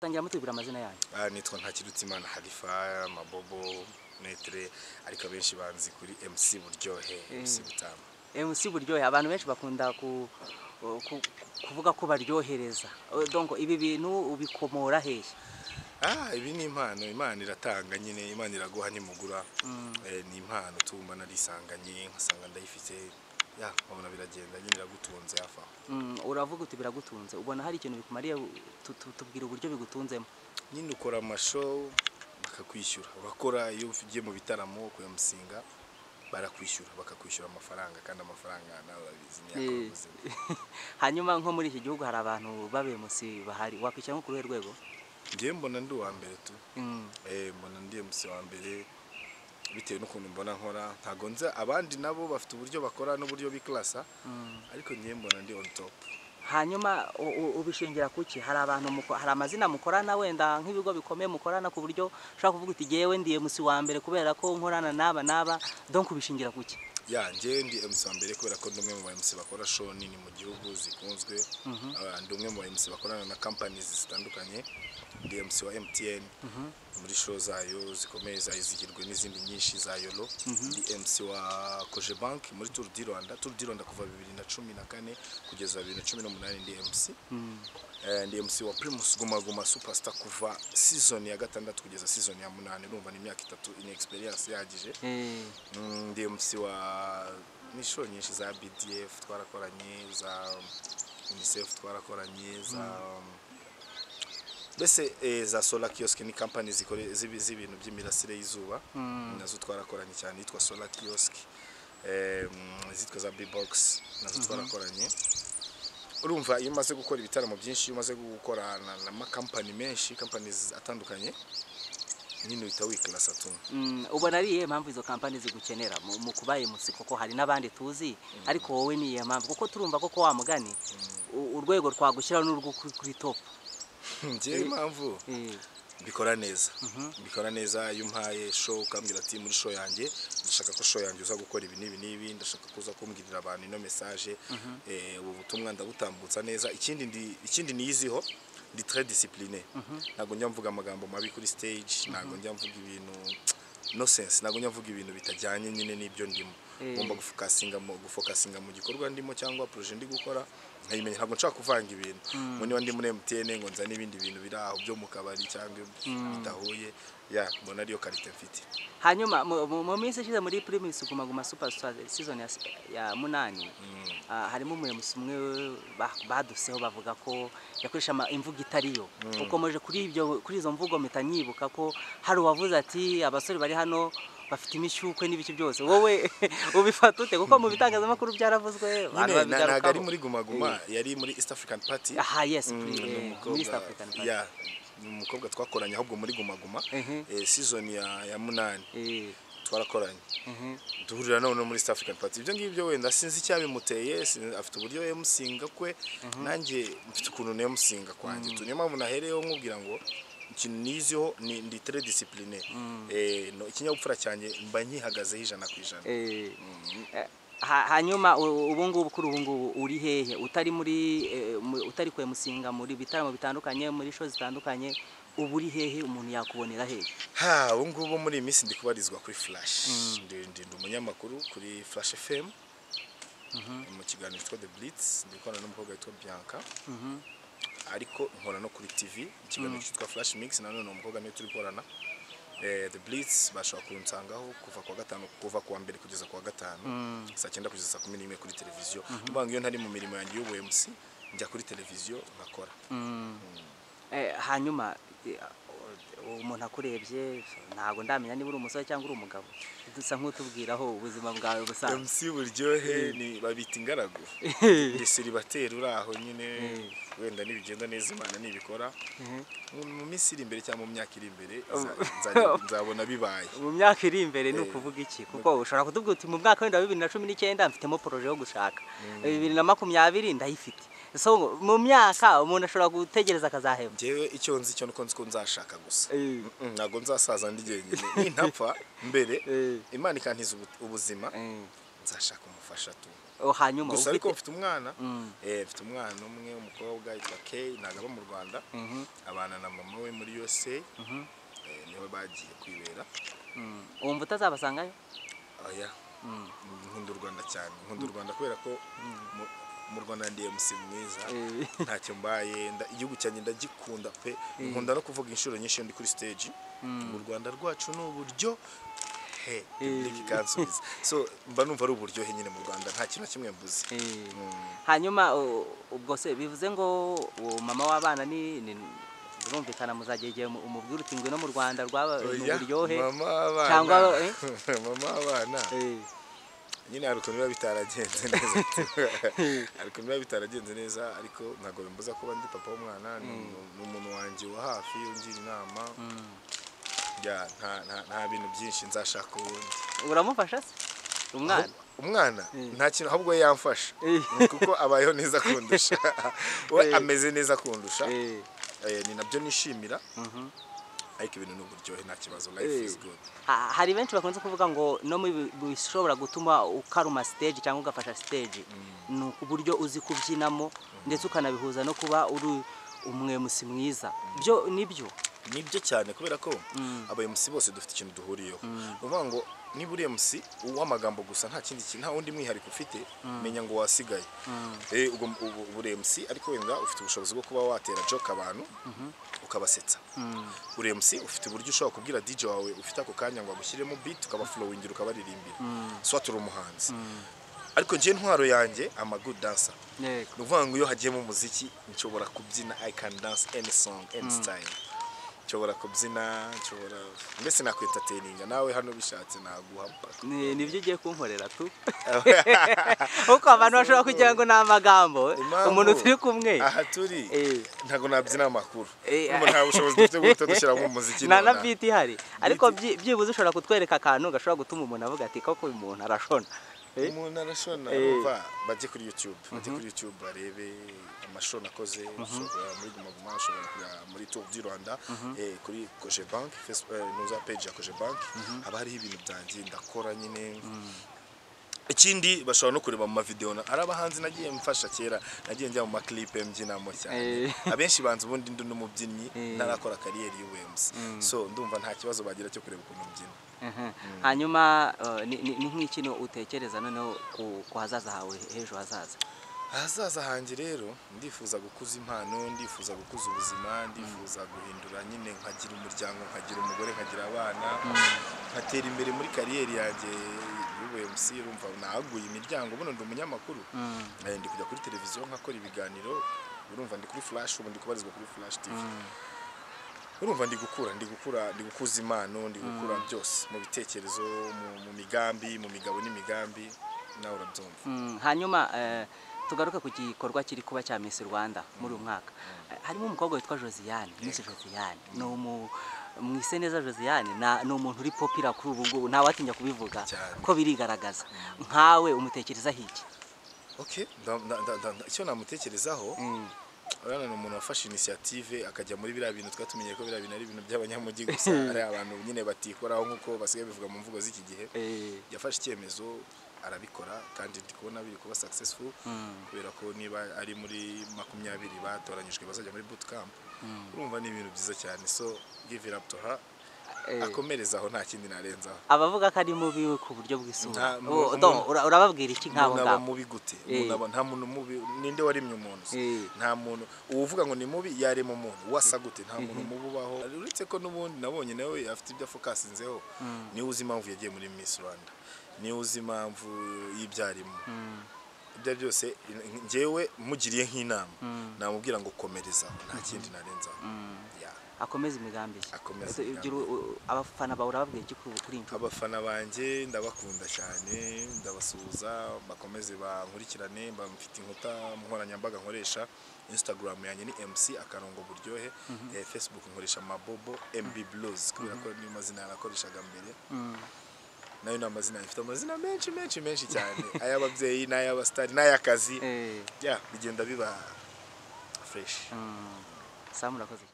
tangira mutubwira amazina yanyu Ah, nitwa Ntakirutimana Halifa Mabobo Netre ariko abenshi banzi kuri MC Buryohe MC Butama. MC buryohe abantu benshi bakunda ku, ku, kuvuga ko baryohereza. Eh, donc ibi bintu ubikomora hehe Ah, ibi ni impano. Imana iratanga nyine Imana iraguha nimugura. Eh, ni impano tumba narisanganye nkasanga ndayifite. Ya nkabona biragenda nyine iragutunze hafi aho Mm, uravuga uti biragutunze ubona hari ikintu bikumariye tu- tu- tubwira uburyo bigutunzemo. Nyine ukora amashow bakakwishyura urakora iyo ugiye mu bitaramo kuyamusinga barakwishyura bakakwishyura amafaranga kandi amafaranga nawe urabizi ni yakora Eh. hanyuma nko muri iki gihugu hari abantu b'abemusi bahari. Wakwishyira nko ku ruhe rwego? Njyewe mbona ndi uwa mbere tu. Mm, Eh, mbona ndi MC wa mbere. Bitewe n'ukuntu mbona nkora ntago nzi abandi nabo bafite uburyo bakora n'uburyo biklasa mm. ariko njyewe mbona ndi on top. Hanyuma ubishingira kuki hari abantu hari amazina mukorana wenda nk'ibigo bikomeye mukorana ku buryo ushobora kuvuga uti jyewe ndi MC wa mbere kubera ko nkorana n'aba n'aba. Donc ubishingira kuki ya njyewe ndi MC wa mbere kubera ko ndi umwe mu ba MC bakora show nini mu gihugu zikunzwe. Ah, ndi umwe mu ba MC bakorana na companies zitandukanye. Ndi MC wa MTN muri show zayo zikomeye zayizihirwe n'izindi nyinshi za Yolo ndi MC wa Cogebank muri Tour du Rwanda. Tour du Rwanda kuva 2014 kugeza 2018 ndi MC Mm, Eh, ndi MC wa Primus Guma Guma Superstar kuva season ya gatandatu kugeza season ya munani. Urumva ni imyaka itatu in experience yagije. Eh, Mm, ndi MC wa ni show nyinshi za BDF twarakoranye za UNICEF twarakoranye za mbese eh, za Solar Kiosk ni zibi- z'ibintu by'imirasire y'izuba Mm. na zo twarakoranye cyane yitwa Solar Kiosk eh, mm, zitwa za B-Box na zo twarakoranye urumva iyo umaze gukora ibitaramo byinshi iyo umaze gukorana n'amakampani menshi companies atandukanye nyine uhita wiklasa tu mm, ubona ari iyihe mpamvu izo kampani zigukenera mu mu kuba MC koko hari n'abandi tuzi ariko wowe ni iyihe mpamvu kuko turumva koko wa mugani urwego twagushyiraho n'urwo kuri kuri top njyewe impamvu? Eh, mbikora neza. Mbikora neza iyo umpaye show ukambwira ati muri show yanjye ndashaka ko show yanjye uza gukora ibi n'ibi n'ibi ndashaka ko uza kumbwirira abantu ino message eh, ubu butumwa ndabutambutsa neza. Ikindi ndi ikindi niyiziho ndi très discipliné. Ntabwo njya mvuga amagambo mabi kuri stage ntabwo njya mvuga ibintu no sense ntabwo njya mvuga ibintu bitajyanye nyine n'ibyo ndimo. Ngomba gufokasinga mu gufokasinga mu gikorwa ndimo cyangwa projet ndi gukora nkayimenya ntabwo nshaka kuvanga ibintu. Ngo niba ndi muri MTN ngo nzane ibindi bintu biri aho byo mu kabari cyangwa bidahuye ya mbona ariyo karite mfite. Hanyuma mu- minsi ishize muri Primus Guma Guma Superstar season ya, ya munani ah, harimo umuyobozi umwe ba- baduseho bavuga ko yakoresha imvugo itariyo ukomeje kuri ibyo kuri izo mvugo mpita nyibuka ko hari uwavuze ati abasore bari hano bafite imishyukwe n'ibiki byose. Wowe ubifata ute? Kuko mu bitangazamakuru byaravuzwe. Ntabwo ari muri Guma Guma yari muri East African Party. Aha yes Mm, eh, muri East African Party. ya ni umukobwa twakoranye ahubwo muri Guma Guma Mhm. eh, season ya munani. Eh, twarakoranye. Mhm. duhurira none muri East African Party. Ibyo ngibyo wenda sinzi icyabimuteye afite uburyo yamusinga kwe. Nanjye mfite ukuntu namusinga kwanjye. Tu niyo mpamvu nahereyeho nkubwira ngo ikintu niziho ni ndi très discipliné eh no ikinyabupfura cyanjye mba nkihagazeho ijana ku ijana. Eh, eh, ha- hanyuma ubu ngubu kuri ubu ngubu uri hehe. Utari muri eh, mu- utari kwemusinga muri bitaramo bitandukanye muri show zitandukanye ubu uri hehe umuntu yakubonera hehe? Ha ubu ngubu muri iyi minsi ndi kubarizwa kuri Flash. Ndi ndi umunyamakuru kuri Flash FM mu kiganiro cyitwa The Blitz ndi gukorana n'umukobwa witwa Bianca. Mhm. Ariko nkora no kuri TV ikiganiro cyitwa Flash Mix nanone umukobwa ni we turi gukorana eh, The Blitz bashobora kunsangaho kuva kuwa gatanu kuva kuwa mbere kugeza kuwa gatanu. Saa cyenda kugeza saa kumi n'imwe kuri televiziyo. Mvuga ngo iyo ntari mu mirimo yanjye y'ubu njya kuri televiziyo nkakora Mm. Eh, hanyuma eh, umuntu akurebye ntabwo ndamenya niba uri umusore cyangwa uri umugabo. Dusa nk'utubwiraho ubuzima bwawe busanzwe. MC buryohe ni babita ingaragu. Ndi siribateri uri aho nyine wenda nibigenda neza imana nibikora. Mu- minsi iri imbere cyangwa mu myaka iri imbere nzajya- nzabona bibaye. Mu myaka iri imbere ni Eh. ukuvuga iki? Kuko ushobora kutubwira uti mu mwaka wenda wa bibiri na cumi n'icyenda mfitemo poroje yo gushaka. Bibiri na makumyabiri ndayifite. So mu myaka umuntu ashobora gutegereza akazaheba njyewe icyo nzi cyo nuko nzi ko nzashaka gusa. Eh. Mm, ntabwo nzasaza ndi jyenyine nintapfa mbere Eh. imana ikantiza ubu- ubuzima. Eh. nzashaka umufasha tu. Oh, hanyuma gusa ariko mfite umwana. Mm. mfite umwana umwe w'umukobwa yitwa Kay ntabwo aba mu Rwanda. Mhm, abana na mama we muri USA mhm, eh, ni we bagiye kwibera. Mm. wumva utazabasangayo oya Mm. nkunda u Rwanda cyane. Nkunda u Rwanda kubera ko mu- Rwanda ndi MC mwiza. Eh. ntacyo mbaye nda- igihugu cyanjye ndagikunda pe. Nkunda no kuvuga inshuro nyinshi ndi kuri stage. Mu Rwanda rwacu ni uburyo he Republika ikansubiza. So mba numva ari uburyohe nyine mu Rwanda nta kintu kimwe mbuze Eh. Mm. hanyuma ubwo se bivuze ngo mama w'abana ni ni- birumvikana muzagera igihe mu- umubwira uti ngwino mu rwanda rwaba mu Oya, buryohe mama w'abana. Cyangwa, eh? mama w'abana. Eh. Nyine hari ukuntu biba bitaragenze neza hari ukuntu biba bitaragenze neza ariko ntabwo bimbuza kuba ndi papa w'umwana ni ni umuntu wanjye wa hafi ungira inama Mm. ya nta- bintu byinshi nzashaka ubundi uramufasha se umwana umwana Mm. nta kintu ahubwo we yamfasha Eh. kuko abayeho neza kundusha we Eh. ameze neza kundusha Eh. Eh, ni na byo nishimira Mhm. Ariko ibintu ni uburyohe nta kibazo. Life Eh. is good. Ha- hari benshi bakunze kuvuga ngo no mu bi- bishobora gutuma ukaruma stage cyangwa ugafasha stage ni uburyo uzi kubyinamo ndetse ukanabihuza no kuba uri umwemusi mwiza. Byo ni byo? Nibyo cyane kubera ko Mm. aba bose dufite ikintu duhuriyeho. Ngo niba uri MC uw'amagambo gusa nta kindi kintu nta wundi mwihariko ufite menya ngo wasigaye. Eh, ubu ubu uri MC ariko wenda ufite ubushobozi bwo kuba watera joke abantu ukabasetsa. Uri MC ufite uburyo ushobora kubwira DJ wawe ufite ako kanya ngo agushyiremo beat ukaba flowingira ukabaririmbira so turi umuhanzi. Ariko njye intwaro yanjye ama good dancer. Ni ukuvuga ngo iyo hagiyemo umuziki nshobora kubyina i can dance any song any style. Nshobora kubyina nshobora mbese nakwitateninga nawe hano bishatse naguha ni byo ugiye kunkorera tu? Kuko abantu bashobora kugira ngo ni amagambo. Umuntu turi kumwe. aha turi. Eh. ntabwo nabyina amakuru. Eh, nta bushobozi dufite bwo guhita dushyiramo umuziki nta na beat ihari. Ariko byi- byibuze ushobora kutwereka akantu gashobora gutuma umuntu avuga ati koko uyu muntu arashona. Umuntu arashona Eh. urumva bajye kuri youtube bajye kuri youtube barebe amashusho nakoze ushobora muri Guma Guma ushobora kujya muri tour du rwanda eh, kuri koje bank nuza page ya koje bank haba hariho ibintu byanjye ndakora nyine. Ikindi bashobora no kureba mu mavideo na- hari abahanzi nagiye mfasha kera nagiye njya mu maklipe mbyinamo cyane. Eh. abenshi banza ubundi ndi n'umubyinnyi Eh. ntarakora kariyeri y'ubuMC so ndumva nta kibazo bagira cyo kureba ukuntu mbyina. Mhm. hanyuma uh, ni nk'ikintu utekereza noneho ku ku hazaza hawe h'ejo hazaza? Ahazaza hanjye rero ndifuza gukuza impano ndifuza gukuza ubuzima ndifuza guhindura nyine nkagira umuryango nkagira umugore nkagira abana nkatera imbere muri kariyeri yanjye y'ubuMC urumva nahaguye imiryango buno ndi umunyamakuru. Eh, ndi kujya kuri televiziyo nkakora ibiganiro urumva ndi kuri flash ubu ndi kubarizwa kuri flash tv urumva ndi gukura ndi gukura ndi gukuza impano ndi gukura byose mu bitekerezo mu- migambi mu migabo n'imigambi nawe urabyumva. Hanyuma eh, tugaruke ku gikorwa kiri kuba cya Miss Rwanda muri uyu mwaka. Harimo umukobwa witwa Josiane Miss Josiane. Ni mwise neza Josiane na- ni umuntu uri popira kuri ubu ngubu ntawatinya kubivuga ko birigaragaza. Nkawe umutekerezaho iki? Icyo namutekerezaho Mm. urabona ni umuntu wafashe inisiyative akajya muri biriya bintu twari tumenyeye ko biriya bintu ari ibintu by'abanyamujyi gusa ari abantu nyine batikoraho nk'uko basigaye bivuga mu mvugo z'iki gihe. Eh, yafashe icyemezo arabikora kandi ndi kubona biri kuba successful mm, kubera ko niba ari muri makumyabiri batoranyijwe bazajya muri bootcamp. Urumva ni ibintu byiza cyane so give it up to her. Eh, akomereza aho nta kindi narenzaho. Abavuga ko ari mubi ku buryo bw'isura Oh, urababwira iki? Nk'abo umuntu aba ngabo mubi gute? Eh. Nta muntu mubi ninde waremye umuntu? Eh. nta muntu. Uvuga ngo ni mubi yarema umuntu. Wasa gute? Nta muntu mubi ubaho. Uretse ko n'ubundi nabonye nawe afite ibyo afokasinzeho ni we uzi impamvu yagiye muri Miss Rwanda. Niwe uzi impamvu y'ibyarimo. Mm, ibyo ari byose njyewe mugiriye nk'inama. Namubwira ngo komereza nta kindi narenzaho. Yeah. akomeze imigambi ye. Abafana bawe urababwira iki kuri kuri iyi nshuro abafana banjye ndabakunda cyane ndabasuhuza bakomeze bankurikirane bamfite inkuta nkoranyambaga nkoresha. Instagram yanjye ni mc akarongo buryohe. Eh, facebook nkoresha mabobo mb blues kubera ko niyo mazina yarakoreshaga mbere. Na yo ni amazina. Ifite amazina menshi menshi menshi cyane. Ay'ababyeyi n'ay'abasitari n'ay'akazi Eh, bigenda biba fresh. Mm. Sam urakoze.